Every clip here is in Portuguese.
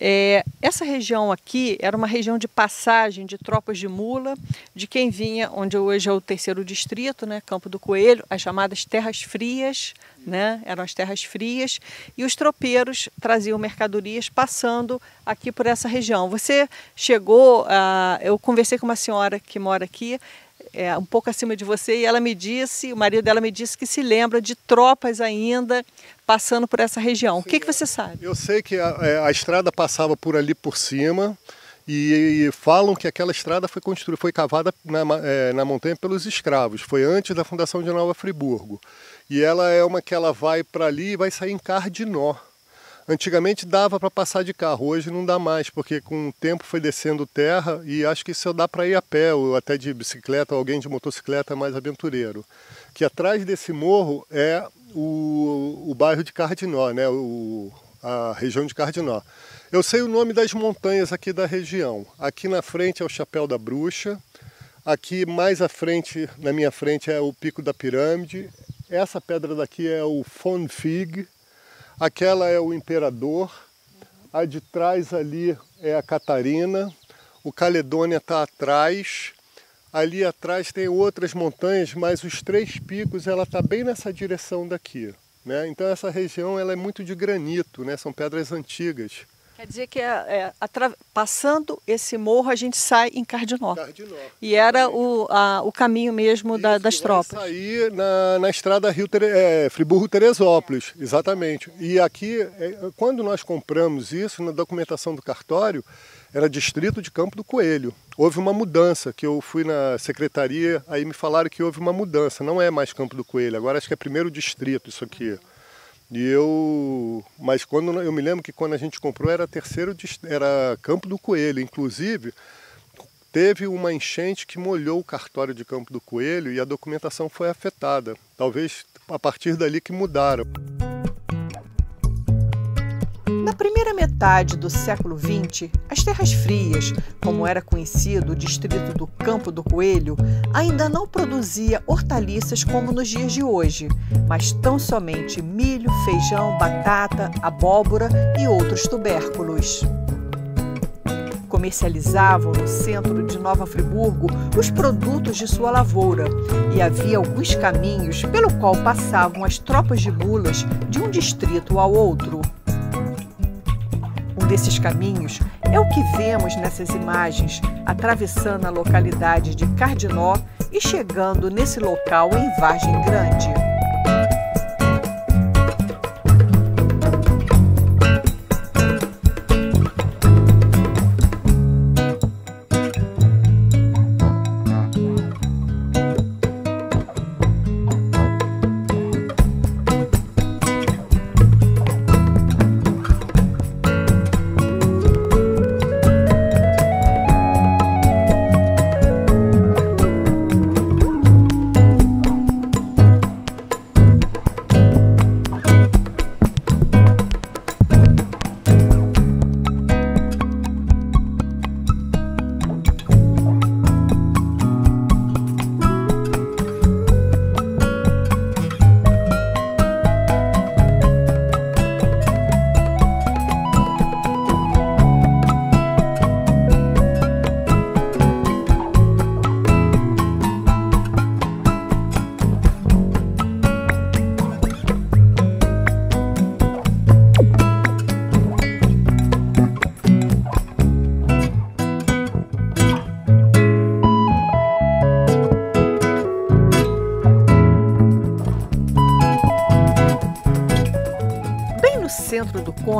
É, essa região aqui era uma região de passagem de tropas de mula, de quem vinha, onde hoje é o terceiro distrito, né, Campo do Coelho, as chamadas terras frias, né, eram as terras frias, e os tropeiros traziam mercadorias passando aqui por essa região. Você chegou, a, eu conversei com uma senhora que mora aqui, é, um pouco acima de você, e ela me disse, o marido dela me disse que se lembra de tropas ainda passando por essa região. Sim, o que, que você sabe? Eu sei que a, é, a estrada passava por ali por cima, e, e, falam que aquela estrada foi construída, foi cavada na, é, na, montanha pelos escravos. Foi antes da fundação de Nova Friburgo. E ela é uma que ela vai para ali e vai sair em Cardinó. Antigamente dava para passar de carro, hoje não dá mais, porque com o tempo foi descendo terra e acho que isso dá para ir a pé ou até de bicicleta, ou alguém de motocicleta mais aventureiro. Que atrás desse morro é o, o bairro de Cardinó, né? o, a região de Cardinó. Eu sei o nome das montanhas aqui da região. Aqui na frente é o Chapéu da Bruxa, aqui mais à frente, na minha frente, é o Pico da Pirâmide. Essa pedra daqui é o Fonfig, Aquela é o imperador, a de trás ali é a Catarina, o Caledônia está atrás, ali atrás tem outras montanhas, mas os três picos ela está bem nessa direção daqui. Né? Então essa região ela é muito de granito, né? são pedras antigas. Quer dizer que é, é, passando esse morro a gente sai em Cardinó. Cardinó. E era o, a, o caminho mesmo da, das tropas. Sair na, na estrada Rio é, Friburgo-Teresópolis, exatamente. E aqui, é, quando nós compramos isso, na documentação do cartório, era distrito de Campo do Coelho. Houve uma mudança, que eu fui na secretaria, aí me falaram que houve uma mudança, não é mais Campo do Coelho, agora acho que é primeiro distrito isso aqui. E eu, mas quando eu me lembro que quando a gente comprou era terceiro, era Campo do Coelho, inclusive teve uma enchente que molhou o cartório de Campo do Coelho e a documentação foi afetada. Talvez a partir dali que mudaram. Na primeira metade do século XX, as terras frias, como era conhecido o distrito do Campo do Coelho, ainda não produzia hortaliças como nos dias de hoje, mas tão somente milho, feijão, batata, abóbora e outros tubérculos. Comercializavam no centro de Nova Friburgo os produtos de sua lavoura e havia alguns caminhos pelo qual passavam as tropas de mulas de um distrito ao outro desses caminhos é o que vemos nessas imagens, atravessando a localidade de Cardinó e chegando nesse local em Vargem Grande.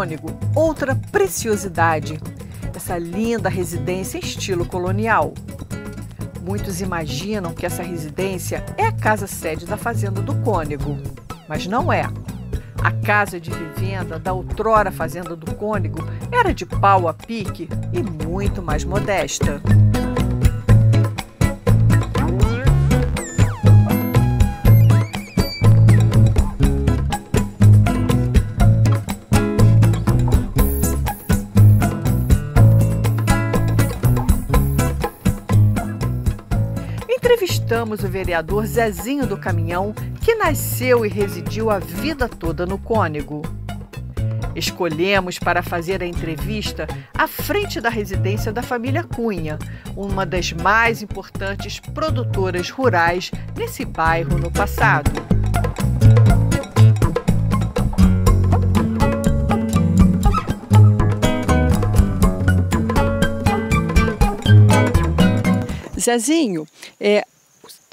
Cônego, outra preciosidade, essa linda residência em estilo colonial. Muitos imaginam que essa residência é a casa sede da Fazenda do Cônego, mas não é. A casa de vivenda da outrora Fazenda do Cônego era de pau a pique e muito mais modesta. Entrevistamos o vereador Zezinho do Caminhão, que nasceu e residiu a vida toda no Cônego. Escolhemos para fazer a entrevista à frente da residência da família Cunha, uma das mais importantes produtoras rurais nesse bairro no passado. Zezinho, é,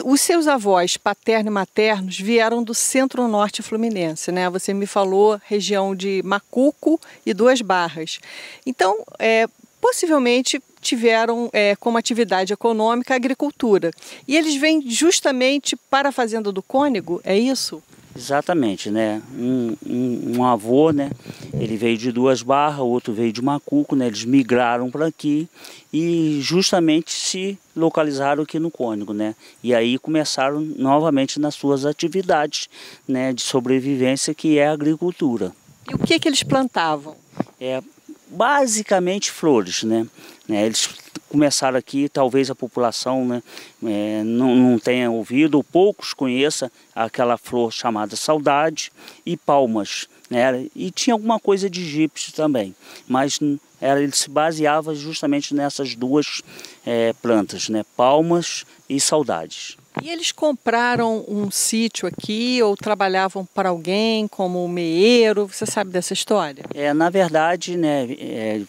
os seus avós paterno e maternos vieram do centro-norte fluminense, né? Você me falou região de Macuco e Duas Barras. Então, é, possivelmente tiveram é, como atividade econômica a agricultura. E eles vêm justamente para a Fazenda do Cônego, é isso? Exatamente, né? Um, um, um, avô, né? Ele veio de Duas Barras, outro veio de Macuco, né? Eles migraram para aqui e justamente se localizaram aqui no Cônigo, né? E aí começaram novamente nas suas atividades, né? De sobrevivência, que é a agricultura. E o que que eles plantavam? É basicamente flores, né? né? Eles começaram aqui, talvez a população né, é, não, não tenha ouvido, ou poucos conheçam aquela flor chamada saudade e palmas. Né? E tinha alguma coisa de egípcio também, mas era, ele se baseava justamente nessas duas é, plantas, né? palmas e saudades. E eles compraram um sítio aqui ou trabalhavam para alguém como meeiro? Você sabe dessa história? É, na verdade, né, é,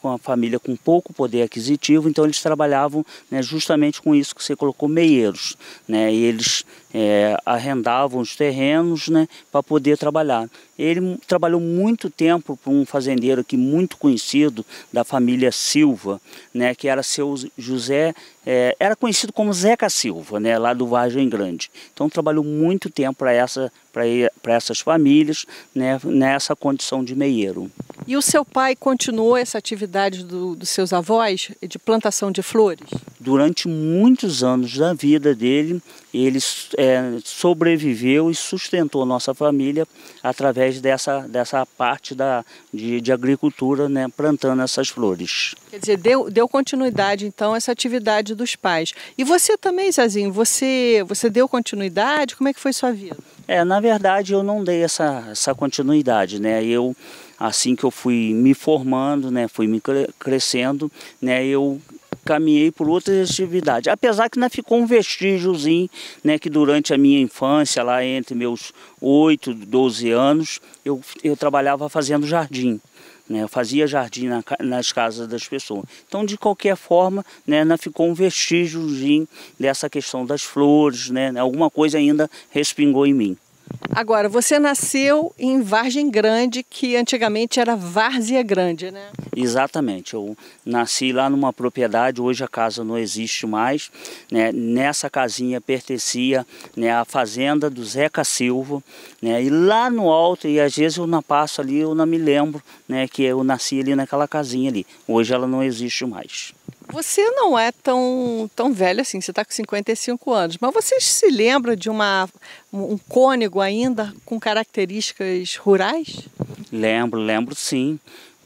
com a família com pouco poder aquisitivo, então eles trabalhavam né, justamente com isso que você colocou, meieiros. Né, e eles é, arrendavam os terrenos né, para poder trabalhar. Ele trabalhou muito tempo para um fazendeiro aqui muito conhecido da família Silva, né, que era seu José, é, era conhecido como Zeca Silva, né, lá do Vargem Grande. Então trabalhou muito tempo para essa, essas famílias né, nessa condição de meieiro. E o seu pai continuou essa atividade do, dos seus avós de plantação de flores? Durante muitos anos da vida dele, ele é, sobreviveu e sustentou nossa família através dessa, dessa parte da, de, de agricultura, né, plantando essas flores. Quer dizer, deu, deu continuidade então essa atividade dos pais. E você também, Zazinho, você, você deu continuidade? Como é que foi sua vida? É, na verdade eu não dei essa, essa continuidade, né? Eu assim que eu fui me formando, né, fui me crescendo, né, eu caminhei por outras atividades. Apesar que ainda ficou um vestígiozinho, né, que durante a minha infância, lá entre meus 8, 12 anos, eu, eu trabalhava fazendo jardim. Né, eu fazia jardim na, nas casas das pessoas. Então, de qualquer forma, né, ainda ficou um vestígiozinho dessa questão das flores, né, alguma coisa ainda respingou em mim. Agora, você nasceu em Vargem Grande, que antigamente era Várzea Grande, né? Exatamente. Eu nasci lá numa propriedade, hoje a casa não existe mais. Né? Nessa casinha pertencia né, à fazenda do Zeca Silva. Né? E lá no alto, e às vezes eu não passo ali, eu não me lembro né, que eu nasci ali naquela casinha ali. Hoje ela não existe mais. Você não é tão, tão velho assim, você está com 55 anos, mas você se lembra de uma, um cônego ainda com características rurais? Lembro, lembro sim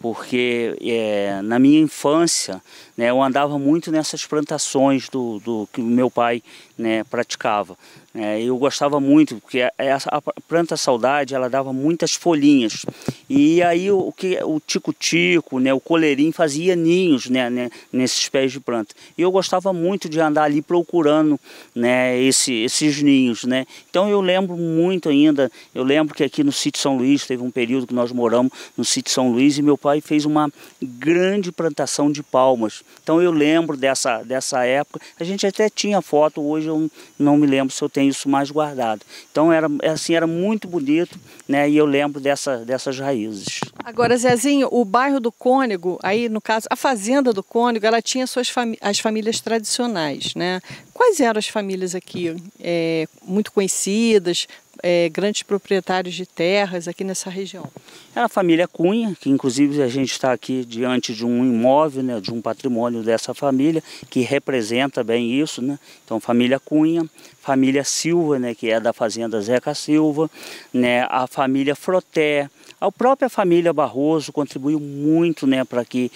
porque é, na minha infância né, eu andava muito nessas plantações do, do que meu pai né, praticava. É, eu gostava muito, porque a, a, planta saudade ela dava muitas folhinhas. E aí o, que o tico-tico, né, o coleirinho fazia ninhos né, né, nesses pés de planta. E eu gostava muito de andar ali procurando né, esse, esses ninhos. Né. Então eu lembro muito ainda, eu lembro que aqui no sítio São Luís, teve um período que nós moramos no sítio São Luís e meu pai fez uma grande plantação de palmas. Então eu lembro dessa, dessa época. A gente até tinha foto, hoje eu não me lembro se eu tenho tem isso mais guardado. Então era assim era muito bonito, né? E eu lembro dessa, dessas raízes. Agora Zezinho, o bairro do Cônego, aí no caso a fazenda do Cônego, ela tinha suas fami as famílias tradicionais, né? Quais eram as famílias aqui é, muito conhecidas, é, grandes proprietários de terras aqui nessa região? É a família Cunha, que inclusive a gente está aqui diante de um imóvel, né, de um patrimônio dessa família, que representa bem isso. Né? Então, família Cunha, família Silva, né, que é da fazenda Zeca Silva, né, a família Froté, a própria família Barroso contribuiu muito né, para que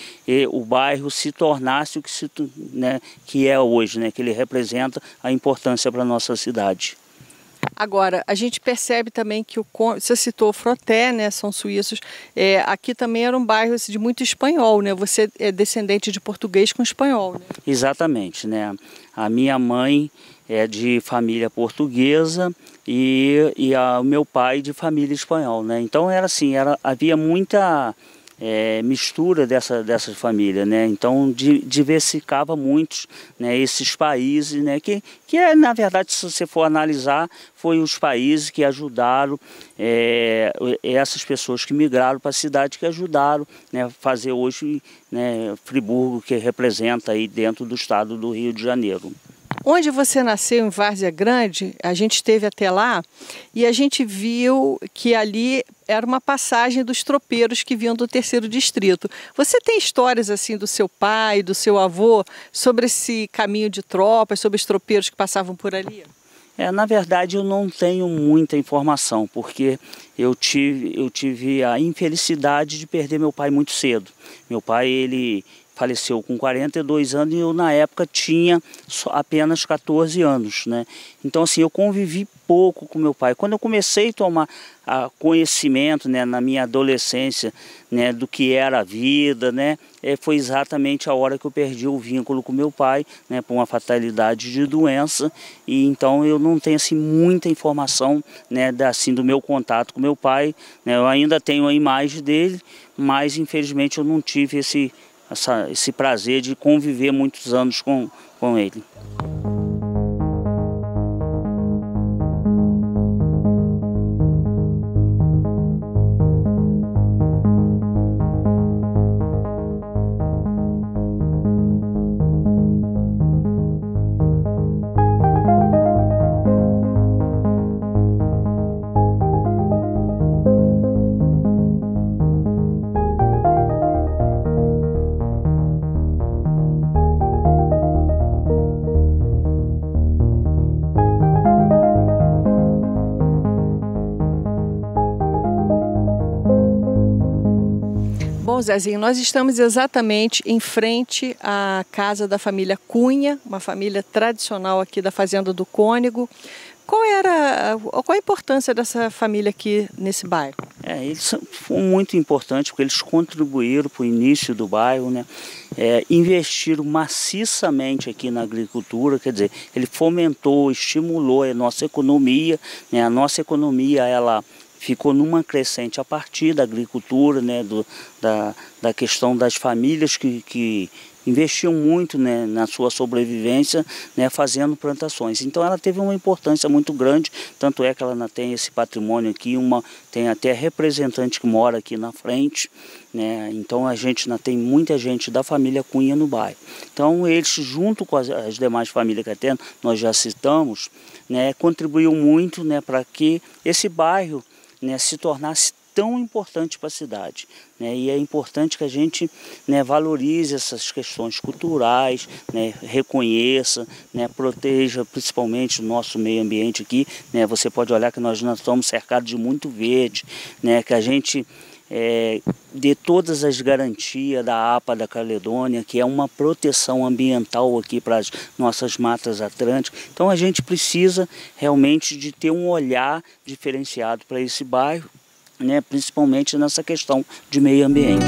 o bairro se tornasse o que, se, né, que é hoje, né, que ele representa a importância para a nossa cidade. Agora, a gente percebe também que o você citou Froté, né? São suíços. É, aqui também era um bairro assim, de muito espanhol, né? Você é descendente de português com espanhol, né? Exatamente, né? A minha mãe é de família portuguesa e, e a, o meu pai de família espanhol, né? Então era assim, era, havia muita é, mistura dessa, dessas famílias, né? Então diversificava muitos né, esses países, né? Que, que é, na verdade, se você for analisar, foi os países que ajudaram é, essas pessoas que migraram para a cidade, que ajudaram né, fazer hoje né, Friburgo, que representa aí dentro do estado do Rio de Janeiro. Onde você nasceu, em Várzea Grande, a gente esteve até lá e a gente viu que ali era uma passagem dos tropeiros que vinham do terceiro distrito. Você tem histórias assim do seu pai, do seu avô, sobre esse caminho de tropas, sobre os tropeiros que passavam por ali? É, na verdade, eu não tenho muita informação, porque eu tive, eu tive a infelicidade de perder meu pai muito cedo. Meu pai, ele faleceu com 42 anos e eu na época tinha apenas 14 anos, né? Então assim, eu convivi pouco com meu pai. Quando eu comecei a tomar a conhecimento, né, na minha adolescência, né, do que era a vida, né, é, foi exatamente a hora que eu perdi o vínculo com meu pai, né, por uma fatalidade de doença, e então eu não tenho assim muita informação, né, da, assim do meu contato com meu pai, né, eu ainda tenho a imagem dele, mas infelizmente eu não tive esse essa, esse prazer de conviver muitos anos com, com ele. Zezinho, nós estamos exatamente em frente à casa da família Cunha, uma família tradicional aqui da Fazenda do Cônego. Qual era, qual a importância dessa família aqui nesse bairro? É, eles foram muito importantes porque eles contribuíram para o início do bairro, né? É, investiram maciçamente aqui na agricultura, quer dizer, ele fomentou, estimulou a nossa economia, né? A nossa economia, ela ficou numa crescente a partir da agricultura, né, do, da, da questão das famílias que, que investiam muito né, na sua sobrevivência, né, fazendo plantações. Então ela teve uma importância muito grande, tanto é que ela tem esse patrimônio aqui, uma, tem até representante que mora aqui na frente, né, então a gente tem muita gente da família Cunha no bairro. Então eles, junto com as, as demais famílias que atendem, nós já citamos, né, contribuiu muito né, para que esse bairro né, se tornasse tão importante para a cidade. Né? E é importante que a gente né, valorize essas questões culturais, né, reconheça, né, proteja principalmente o nosso meio ambiente aqui. Né? Você pode olhar que nós, nós estamos cercados de muito verde, né, que a gente é, dê todas as garantias da APA da Caledônia, que é uma proteção ambiental aqui para as nossas matas atlânticas. Então a gente precisa realmente de ter um olhar diferenciado para esse bairro, né, principalmente nessa questão de meio ambiente.